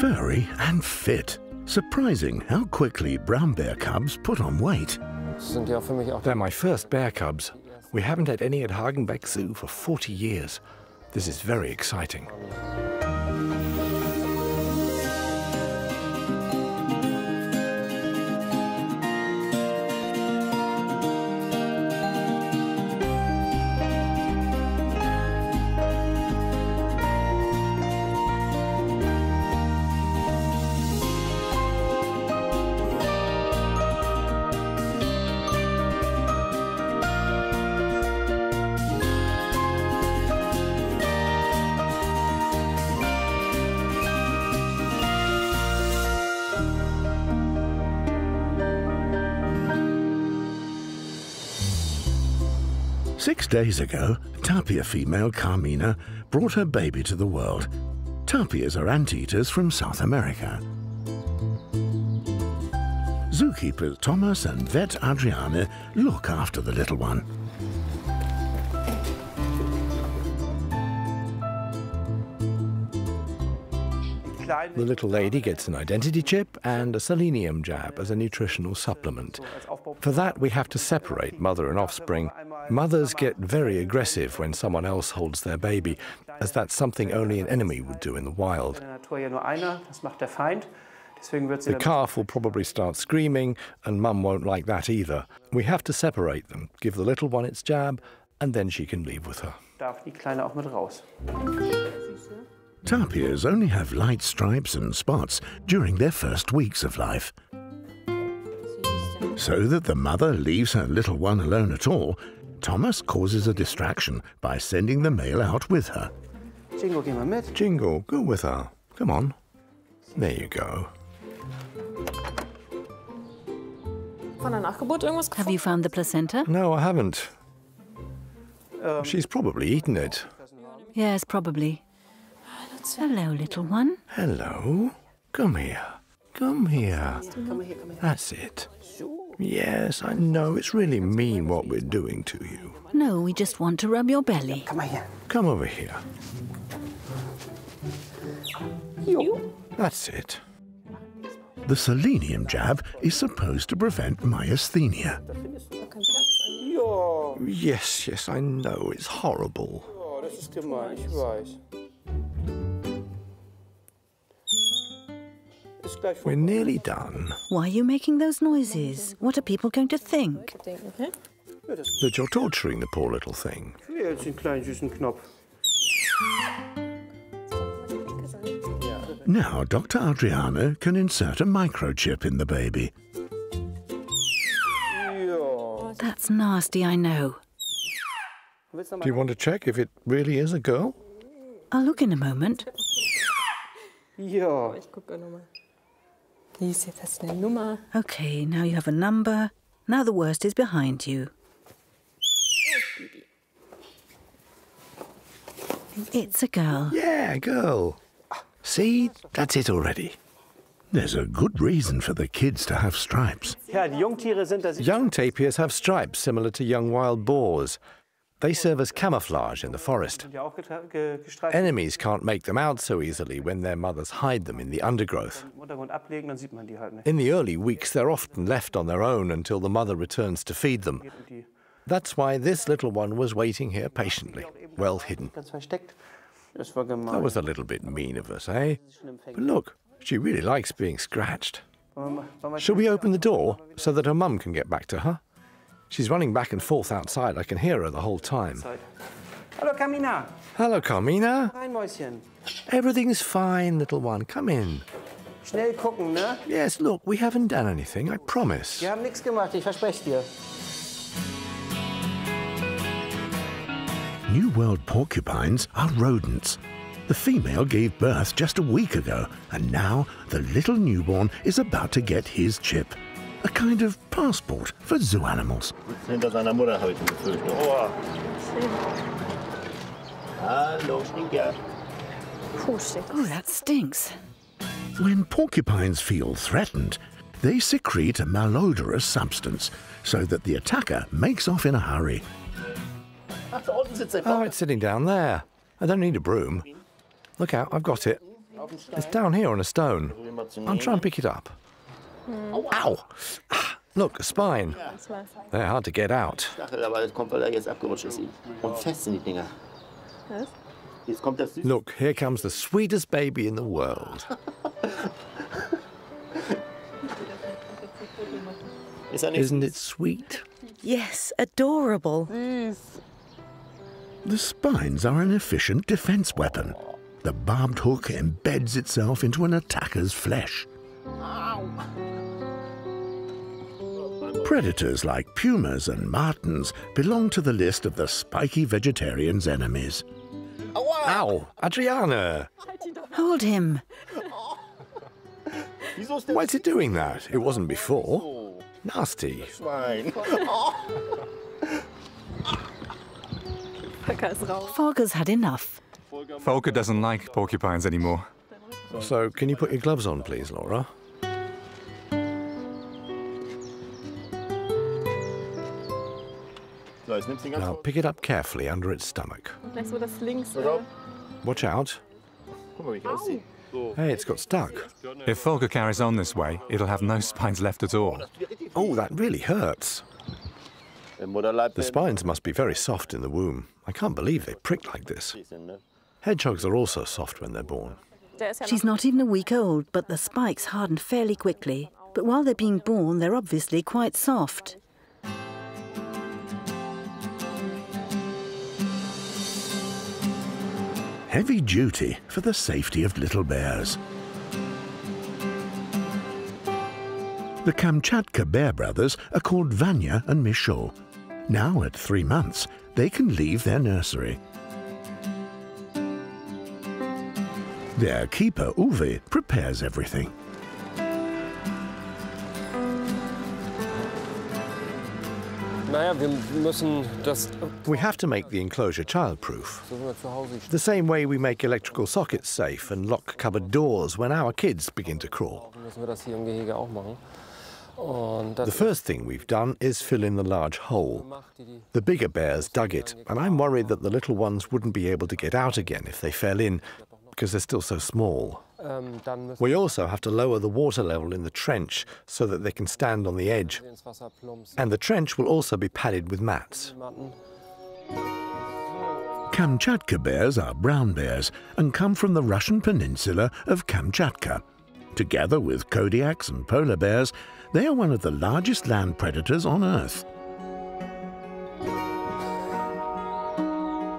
Furry and fit. Surprising how quickly brown bear cubs put on weight. They're my first bear cubs. We haven't had any at Hagenbeck Zoo for 40 years. This is very exciting. Six days ago, tapir female Carmina brought her baby to the world. Tapirs are anteaters from South America. Zookeepers Thomas and vet Adriane look after the little one. The little lady gets an identity chip and a selenium jab as a nutritional supplement. For that, we have to separate mother and offspring. Mothers get very aggressive when someone else holds their baby, as that's something only an enemy would do in the wild. The calf will probably start screaming, and mum won't like that either. We have to separate them, give the little one its jab, and then she can leave with her. Tapirs only have light stripes and spots during their first weeks of life. So that the mother leaves her little one alone at all, Thomas causes a distraction by sending the male out with her. Jingle, geh mal mit. Jingle, go with her. Come on. There you go. Have you found the placenta? No, I haven't. Um, She's probably eaten it. Yes, probably. Hello, little one. Hello. Come here. Come here. That's it. Yes, I know it's really mean what we're doing to you. No, we just want to rub your belly. Come over here. That's it. The selenium jab is supposed to prevent myasthenia. Yes, yes, I know. It's horrible. We're nearly done. Why are you making those noises? What are people going to think? That you're torturing the poor little thing. Now Dr. Adriano can insert a microchip in the baby. That's nasty, I know. Do you want to check if it really is a girl? I'll look in a moment. Okay, now you have a number. Now the worst is behind you. It's a girl. Yeah, girl. See, that's it already. There's a good reason for the kids to have stripes. Young tapirs have stripes similar to young wild boars. They serve as camouflage in the forest. Enemies can't make them out so easily when their mothers hide them in the undergrowth. In the early weeks, they're often left on their own until the mother returns to feed them. That's why this little one was waiting here patiently, well hidden. That was a little bit mean of us, eh? But look, she really likes being scratched. Shall we open the door so that her mum can get back to her? She's running back and forth outside. I can hear her the whole time. Hello, Carmina. Hello, Carmina. Rein, Mäuschen. Everything's fine, little one. Come in. Schnell gucken, ne? Yes, look, we haven't done anything, I promise. Wir haben nichts gemacht, ich verspreche dir. New World porcupines are rodents. The female gave birth just a week ago, and now the little newborn is about to get his chip. A kind of passport for zoo animals. Hinter seiner Mutter habe ich ihn befürchtet. Oh. Oh, that stinks. When porcupines feel threatened, they secrete a malodorous substance so that the attacker makes off in a hurry. Oh, it's sitting down there. I don't need a broom. Look out, I've got it. It's down here on a stone. I'll try and pick it up. Ow! Ah, Look, a spine. They're hard to get out. Stachel, aber das kommt, weil jetzt abgerutscht ist. Und fest sind die Dinger. Jetzt kommt der Süß. Look, here comes the sweetest baby in the world. Ist er nicht Isn't it sweet? Yes, adorable. The spines are an efficient defense weapon. The barbed hook embeds itself into an attacker's flesh. Predators like pumas and martens belong to the list of the spiky vegetarian's enemies. Ow! Adriana! Hold him. Wieso ist der Why is it doing that? It wasn't before. Nasty. Schwein? Volker's had enough. Volker doesn't like porcupines anymore. So, can you put your gloves on, please, Laura? Now, pick it up carefully under its stomach. Gleich so das links. Pass auf. Watch out. Guck mal, wie ich aussehe. Hey, it's got stuck. If Volker carries on this way, it'll have no spines left at all. Oh, that really hurts. The spines must be very soft in the womb. I can't believe they prick like this. Hedgehogs are also soft when they're born. Der ist ja She's not even a week old, but the spikes harden fairly quickly. But while they're being born, they're obviously quite soft. Heavy duty for the safety of little bears. The Kamchatka bear brothers are called Vanya and Mischa. Now, at three months, they can leave their nursery. Their keeper, Uwe, prepares everything. We have to make the enclosure childproof. so wie wir zu Hause The same way we make electrical sockets safe and lock cupboard doors when our kids begin to crawl. müssen wir das hier im Gehege auch machen. Und das The first thing we've done is fill in the large hole. macht die, die The bigger bears dug it, and I'm worried that the little ones wouldn't be able to get out again if they fell in, because they're still so small. Dann müssen We also have to lower the water level in the trench so that they can stand on the edge. wir ins Wasser plumpsen. And the trench will also be padded with mats. Kamchatka bears are brown bears and come from the Russian peninsula of Kamchatka. Together with Kodiaks and polar bears, they are one of the largest land predators on Earth.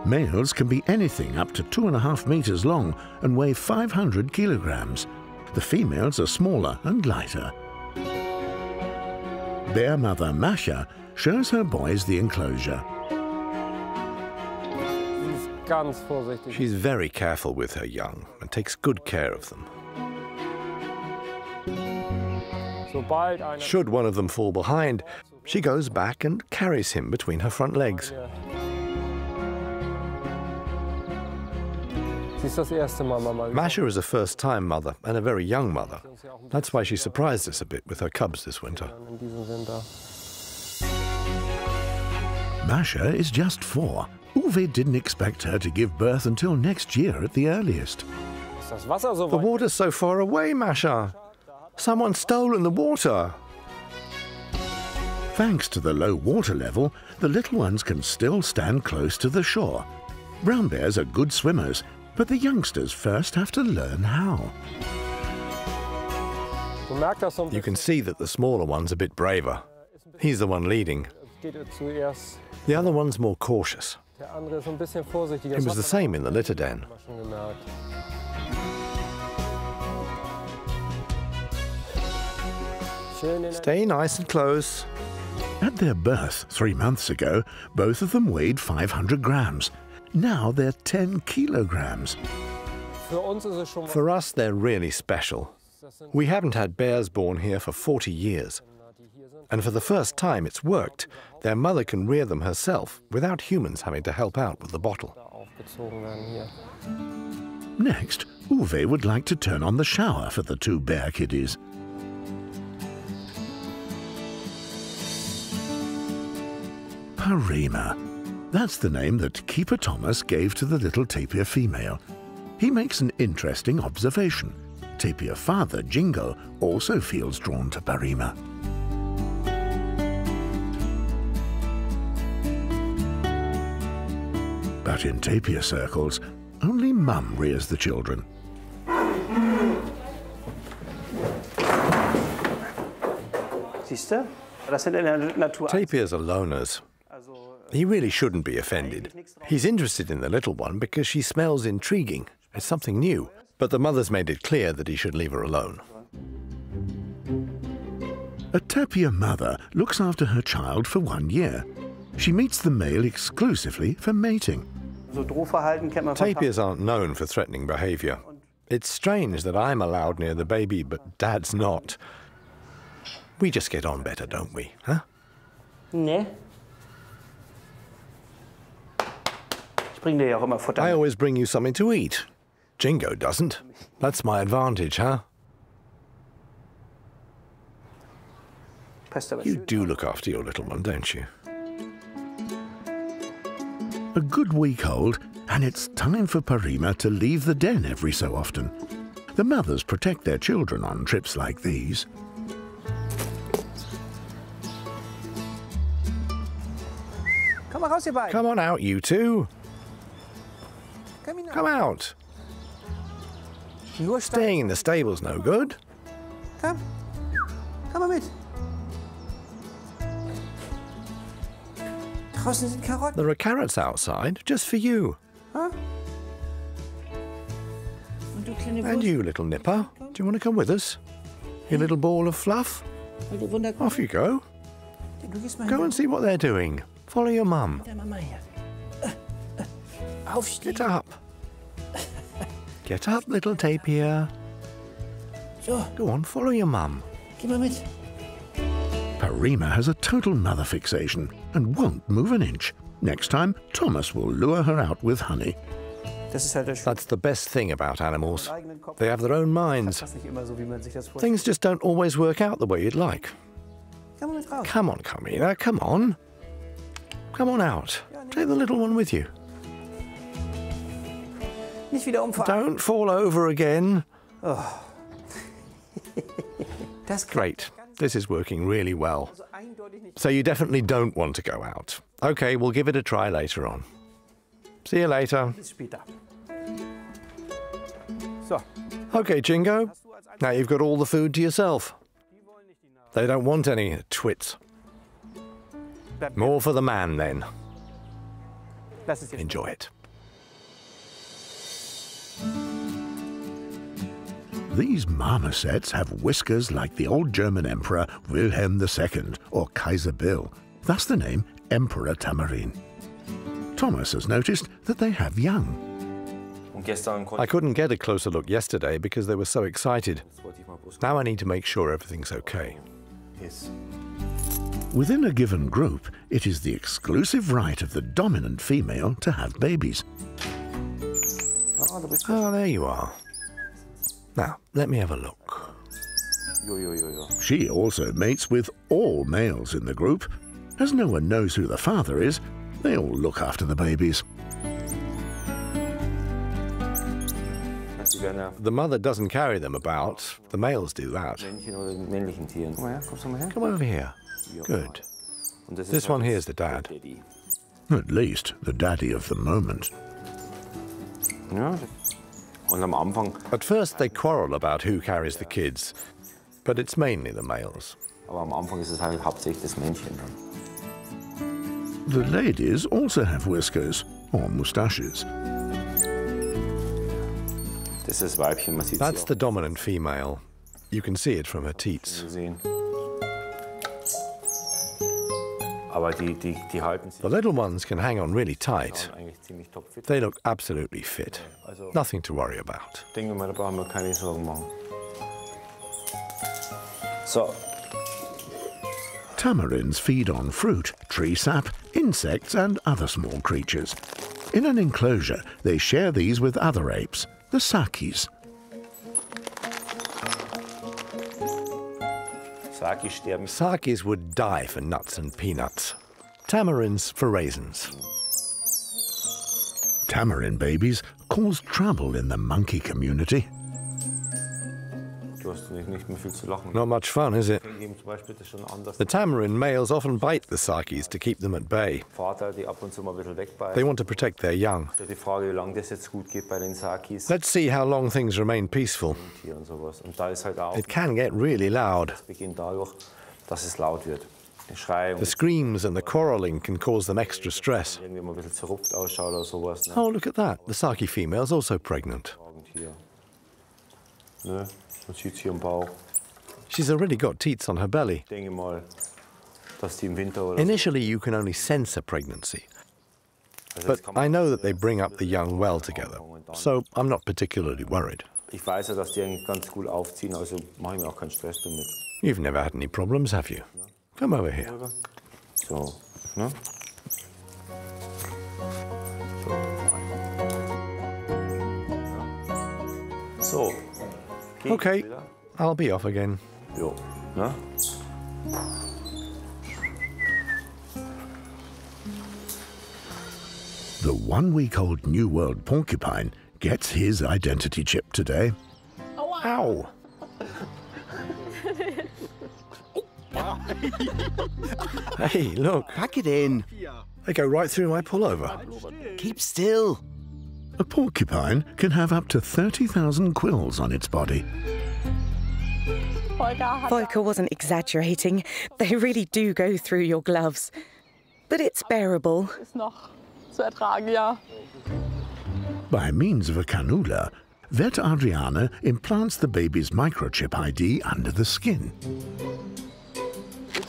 Males can be anything up to two and a half meters long and weigh 500 kilograms. The females are smaller and lighter. Bear mother Masha shows her boys the enclosure. She's very careful with her young and takes good care of them. Should one of them fall behind, she goes back and carries him between her front legs. Masha is a first time mother and a very young mother. That's why she surprised us a bit with her cubs this winter. in diesem Winter. Masha is just four. Uwe didn't expect her to give birth until next year at the earliest. Ist das Wasser so The water's so far away, Masha. Someone's stolen the water. Thanks to the low water level, the little ones can still stand close to the shore. Brown bears are good swimmers, but the youngsters first have to learn how. Du merkst das so ein You can see that the smaller one's a bit braver. He's the one leading. The other one's more cautious. Der andere ist ein bisschen vorsichtiger. It was the same in the litter den. man schon gemerkt. Schön in Stay nice and close. At their birth three months ago, both of them weighed 500 grams. Now they're 10 kilograms. Für uns ist es schon was. For us, they're really special. We haven't had bears born here for 40 years. die hier sind. And for the first time, it's worked. Their mother can rear them herself without humans having to help out with the bottle. Da aufgezogen werden hier. Next, Uwe would like to turn on the shower for the two bear kiddies. Parima. That's the name that Keeper Thomas gave to the little tapir female. he makes an interesting observation. Tapir father, Jingo, also feels drawn to Parima. But in tapir circles, only mum rears the children. Sister? Tapirs are loners. He really shouldn't be offended. He's interested in the little one because she smells intriguing. It's something new. But the mother's made it clear that he should leave her alone. A tapir mother looks after her child for one year. She meets the male exclusively for mating. Tapirs aren't known for threatening behavior. It's strange that I'm allowed near the baby, but Dad's not. We just get on better, don't we, huh? Nee. I always bring you something to eat. Jingo doesn't. That's my advantage, huh? You do look after your little one, don't you? A good week old, and it's time for Parima to leave the den every so often. The mothers protect their children on trips like these. Come on out, you two. Come out. Staying in the stable's no good. Come. Come mit. Draußen sind Karotten. There are carrots outside, just for you. Huh? Und du kleine And you, little nipper. Do you want to come with us? Your little ball of fluff? Weil du Wunder Off you go. Du gehst mal Go and see what they're doing. Follow your mum. Aufstehen. Get up. Get up, little tapir. So, Go on, follow your mum. geh mal mit. Parima has a total mother fixation and won't move an inch. Next time, Thomas will lure her out with honey. Das ist halt der Schwung. That's the best thing about animals. They have their own minds. Das ist nicht immer so, wie man sich das vorstellt. Things just don't always work out the way you'd like. Komm mal. Come on, Carmina, come on. Come on out. Take the little one with you. Nicht wieder umfahren. Don't fall over again. Oh. Kann Great. This is working really well. so eindeutig nicht. So you definitely don't want to go out. Okay, we'll give it a try later on. See you later. Bis später. So. Okay, Jingo. Now you've got all the food to yourself. They don't want any twits. More for the man then. Lass es jetzt. Enjoy it. These marmosets have whiskers like the old German Emperor Wilhelm II or Kaiser Bill, thus the name Emperor Tamarin. Thomas has noticed that they have young. Und gestern konnte I couldn't get a closer look yesterday because they were so excited. das wollte ich mal bloß Now I need to make sure everything's okay. Yes. Within a given group, it is the exclusive right of the dominant female to have babies. Du bist Ah, there you are. Now, let me have a look. She also mates with all males in the group. As no one knows who the father is, they all look after the babies. Die werden ja The mother doesn't carry them about, the males do that. Männchen oder männlichen Tieren. Komm mal her, kommst du mal her? Come over here. Good. This one here's the dad. At least the daddy of the moment. Ja. Und am Anfang, At first, they quarrel about who carries the kids, but it's mainly the males. aber am Anfang ist es halt hauptsächlich das Männchen dann. The ladies also have whiskers, or moustaches. Das ist das Weibchen, man sieht That's the dominant female. You can see it from her teats. Aber die, die, die halten sich The little ones can hang on really tight. eigentlich ziemlich topfit. They look absolutely fit. Nothing to worry about. denke mal, da brauchen wir keine Sorgen machen. So, Tamarins feed on fruit, tree sap, insects, and other small creatures. In an enclosure, they share these with other apes, the sakis. Sakis would die for nuts and peanuts. Tamarins for raisins. Tamarin babies, cause trouble in the monkey community. Not much fun, is it? The tamarin males often bite the sakis to keep them at bay. They want to protect their young. Let's see how long things remain peaceful. It can get really loud. The screams and the quarrelling can cause them extra stress. Oh, look at that. The Saki female's also pregnant. She's already got teats on her belly. Initially, you can only sense a pregnancy. But I know that they bring up the young well together, so I'm not particularly worried. You've never had any problems, have you? Come over here. So? So. Okay, I'll be off again. Jo, ne? The one week old New World porcupine gets his identity chip today. Oh, Ow! hey, look. Pack it in. They go right through my pullover. Keep still. A porcupine can have up to 30,000 quills on its body. Volker wasn't exaggerating. They really do go through your gloves. But it's bearable. By means of a cannula, vet Adriana implants the baby's microchip ID under the skin.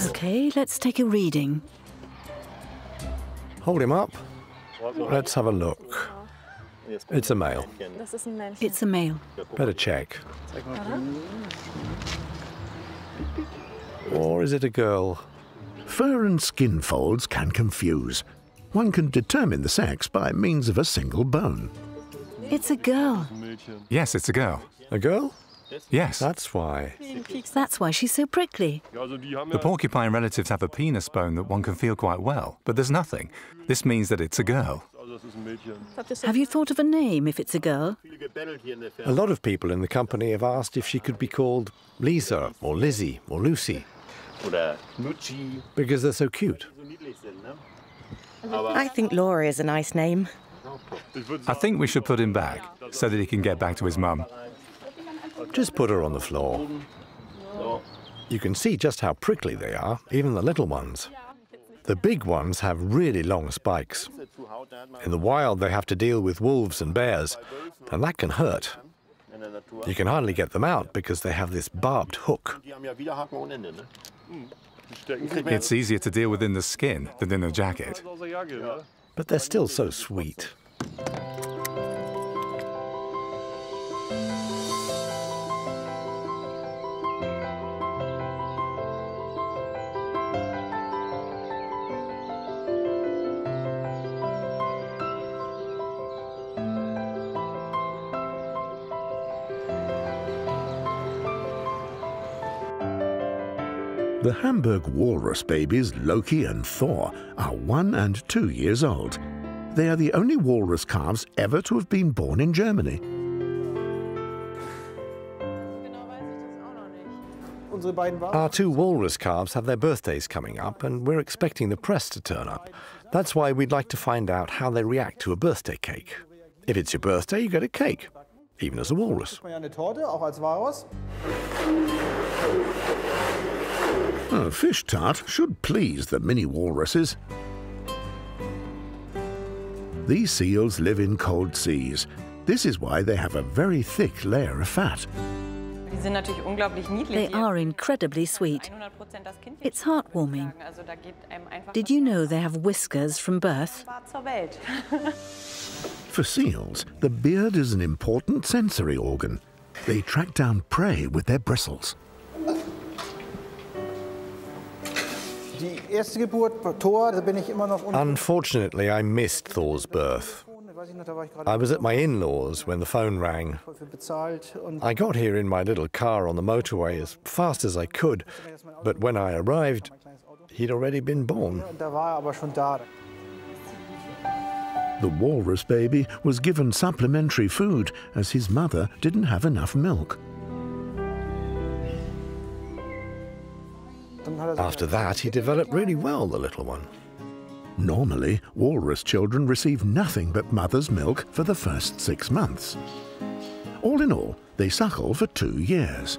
OK, let's take a reading. Hold him up. Let's have a look. It's a male. It's a male. Better check. Or is it a girl? Fur and skin folds can confuse. One can determine the sex by means of a single bone. It's a girl. Yes, it's a girl. A girl? Yes. That's why. That's why she's so prickly. The porcupine relatives have a penis bone that one can feel quite well, but there's nothing. This means that it's a girl. Have you thought of a name if it's a girl? A lot of people in the company have asked if she could be called Lisa or Lizzie or Lucy because they're so cute. I think Laura is a nice name. I think we should put him back so that he can get back to his mum. Just put her on the floor. You can see just how prickly they are, even the little ones. The big ones have really long spikes. In the wild, they have to deal with wolves and bears, and that can hurt. You can hardly get them out because they have this barbed hook. It's easier to deal with in the skin than in the jacket. But they're still so sweet. The Hamburg walrus babies Loki and Thor are one and two years old. They are the only walrus calves ever to have been born in Germany. Our two walrus calves have their birthdays coming up, and we're expecting the press to turn up. That's why we'd like to find out how they react to a birthday cake. If it's your birthday, you get a cake, even as a walrus. A fish tart should please the mini walruses. These seals live in cold seas. This is why they have a very thick layer of fat. They are incredibly sweet. It's heartwarming. Did you know they have whiskers from birth? For seals, the beard is an important sensory organ. They track down prey with their bristles. Unfortunately, I missed Thor's birth. I was at my in laws when the phone rang. I got here in my little car on the motorway as fast as I could, but when I arrived, he'd already been born. The walrus baby was given supplementary food as his mother didn't have enough milk. After that, he developed really well, the little one. Normally, walrus children receive nothing but mother's milk for the first six months. All in all, they suckle for two years.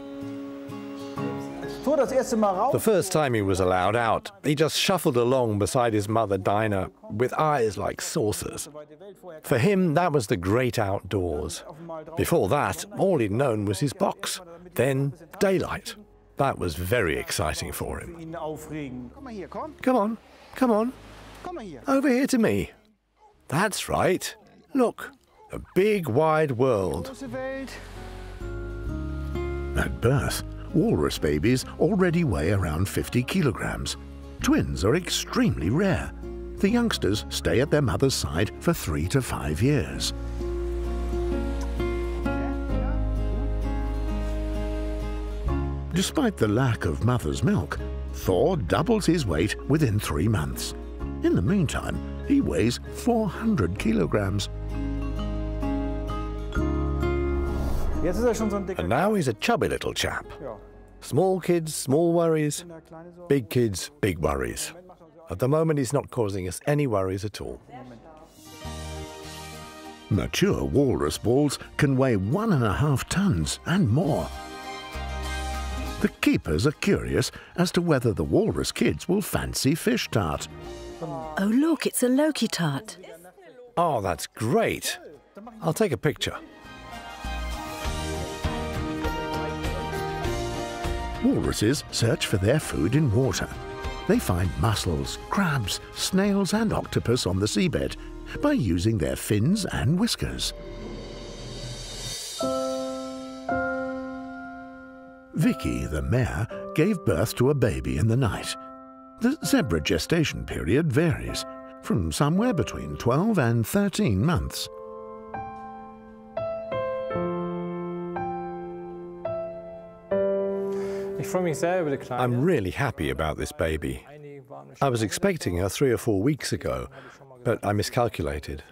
The first time he was allowed out, he just shuffled along beside his mother Dinah with eyes like saucers. For him, that was the great outdoors. Before that, all he'd known was his box, then daylight. That was very exciting for him. Come on, come on. Over here to me. That's right. Look, a big wide world. At birth, walrus babies already weigh around 50 kilograms. Twins are extremely rare. The youngsters stay at their mother's side for three to five years. Despite the lack of mother's milk, Thor doubles his weight within three months. In the meantime, he weighs 400 kilograms. And now he's a chubby little chap. Small kids, small worries. Big kids, big worries. At the moment, he's not causing us any worries at all. Mature walrus balls can weigh one and a half tons and more. The keepers are curious as to whether the walrus kids will fancy fish tart. Oh, look, it's a Loki tart. Oh, that's great. I'll take a picture. Walruses search for their food in water. They find mussels, crabs, snails and octopus on the seabed by using their fins and whiskers. Vicky, the mare, gave birth to a baby in the night. The zebra gestation period varies, from somewhere between 12 and 13 months. I'm really happy about this baby. I was expecting her three or four weeks ago, but I miscalculated.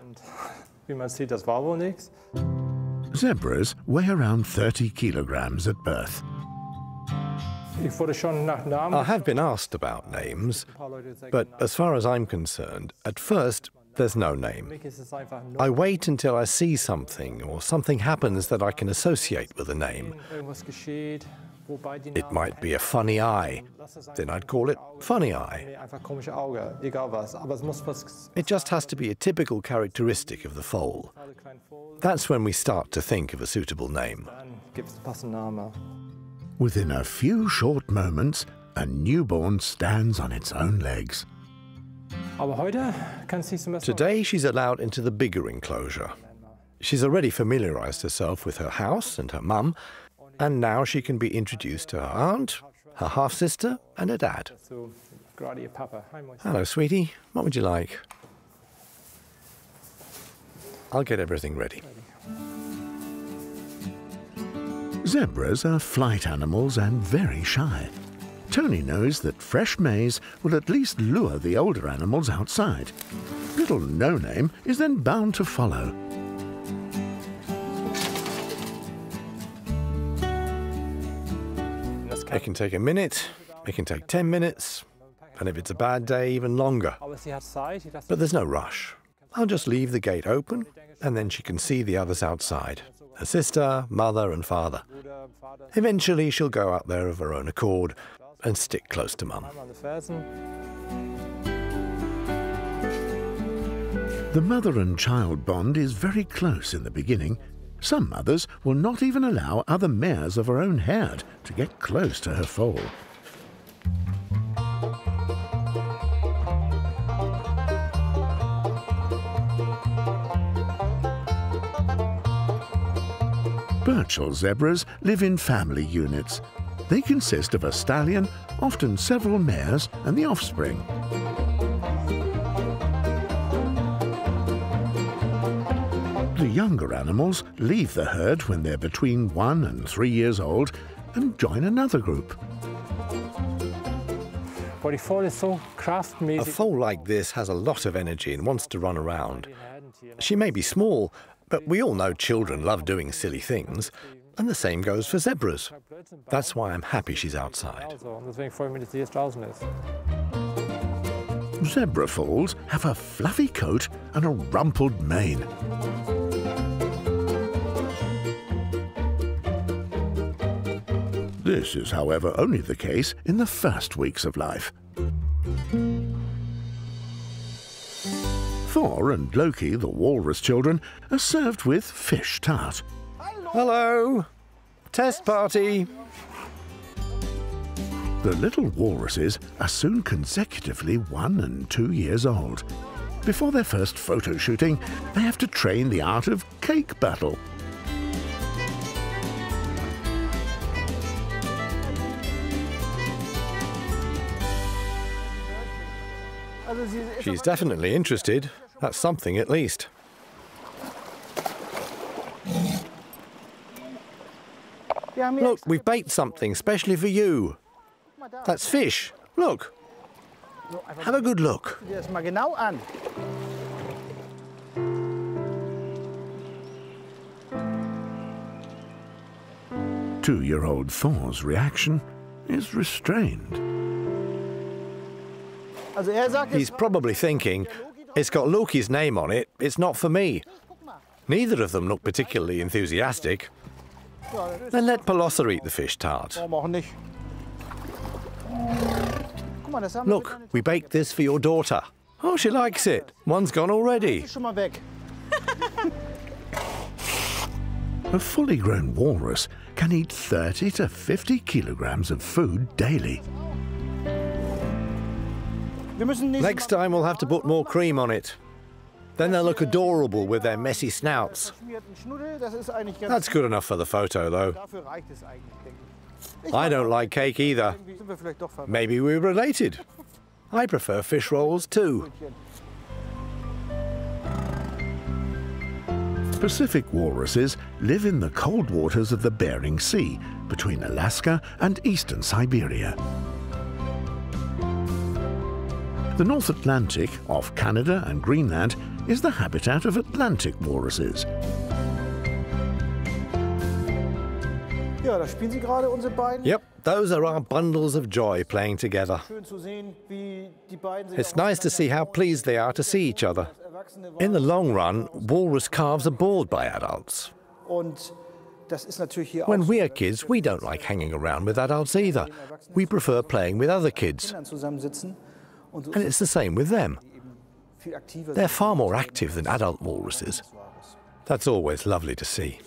Zebras weigh around 30 kilograms at birth. I have been asked about names, but as far as I'm concerned, at first there's no name. I wait until I see something or something happens that I can associate with a name. It might be a funny eye. Then I'd call it Funny Eye. It just has to be a typical characteristic of the foal. That's when we start to think of a suitable name. Within a few short moments, a newborn stands on its own legs. Today she's allowed into the bigger enclosure. She's already familiarized herself with her house and her mum, and now she can be introduced to her aunt, her half sister, and her dad. Hello, sweetie. What would you like? I'll get everything ready. Zebras are flight animals and very shy. Tony knows that fresh maize will at least lure the older animals outside. Little No Name is then bound to follow. It can take a minute, it can take 10 minutes, and if it's a bad day, even longer. But there's no rush. I'll just leave the gate open, and then she can see the others outside her sister, mother, and father. Eventually, she'll go out there of her own accord and stick close to mum. The mother and child bond is very close in the beginning. Some mothers will not even allow other mares of her own herd to get close to her foal. Burchell zebras live in family units. They consist of a stallion, often several mares, and the offspring. The younger animals leave the herd when they're between one and three years old and join another group. A foal like this has a lot of energy and wants to run around. She may be small, but we all know children love doing silly things. And the same goes for zebras. That's why I'm happy she's outside. Zebra foals have a fluffy coat and a rumpled mane. This is, however, only the case in the first weeks of life. Thor and Loki, the walrus children, are served with fish tart. Hello! Test party! The little walruses are soon consecutively one and two years old. Before their first photo shooting, they have to train the art of cake battle. She's definitely interested. That's something at least. Look, we've baked something specially for you. That's fish. Look. Have a good look. Two-year-old Thor's reaction is restrained. He's probably thinking, it's got Loki's name on it, it's not for me. Neither of them look particularly enthusiastic. Then let Polosa eat the fish tart. Look, we baked this for your daughter. Oh, she likes it. One's gone already. A fully grown walrus can eat 30 to 50 kilograms of food daily. Next time we'll have to put more cream on it. Then they'll look adorable with their messy snouts. That's good enough for the photo, though. I don't like cake either. Maybe we're related. I prefer fish rolls too. Pacific walruses live in the cold waters of the Bering Sea between Alaska and eastern Siberia. The North Atlantic, off Canada and Greenland, is the habitat of Atlantic walruses. Yep, those are our bundles of joy playing together. It's nice to see how pleased they are to see each other. In the long run, walrus calves are bored by adults. When we are kids, we don't like hanging around with adults either. We prefer playing with other kids. And it's the same with them. They're far more active than adult walruses. That's always lovely to see.